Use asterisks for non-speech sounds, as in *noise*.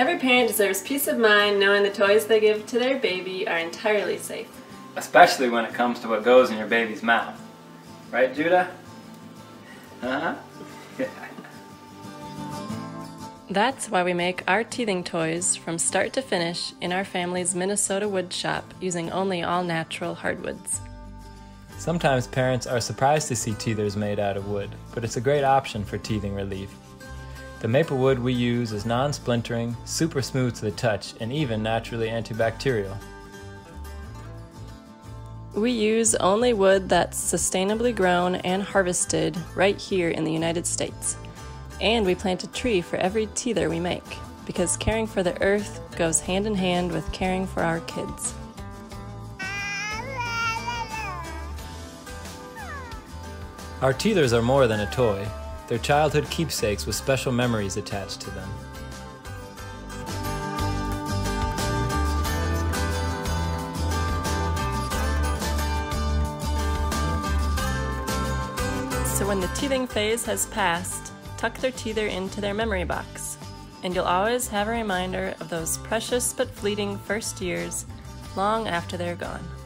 Every parent deserves peace of mind knowing the toys they give to their baby are entirely safe. Especially when it comes to what goes in your baby's mouth. Right, Judah? Uh-huh. *laughs* That's why we make our teething toys from start to finish in our family's Minnesota wood shop using only all natural hardwoods. Sometimes parents are surprised to see teethers made out of wood, but it's a great option for teething relief. The maple wood we use is non splintering, super smooth to the touch, and even naturally antibacterial. We use only wood that's sustainably grown and harvested right here in the United States. And we plant a tree for every teether we make, because caring for the earth goes hand in hand with caring for our kids. Our teethers are more than a toy. They're childhood keepsakes with special memories attached to them. So when the teething phase has passed, tuck their teether into their memory box, and you'll always have a reminder of those precious but fleeting first years long after they're gone.